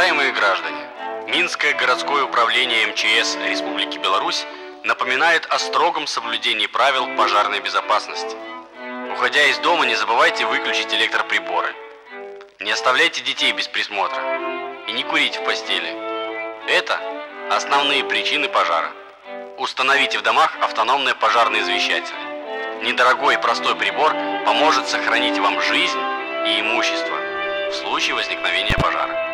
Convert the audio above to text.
Уважаемые граждане, Минское городское управление МЧС Республики Беларусь напоминает о строгом соблюдении правил пожарной безопасности. Уходя из дома, не забывайте выключить электроприборы. Не оставляйте детей без присмотра. И не курите в постели. Это основные причины пожара. Установите в домах автономные пожарные извещатели. Недорогой и простой прибор поможет сохранить вам жизнь и имущество в случае возникновения пожара.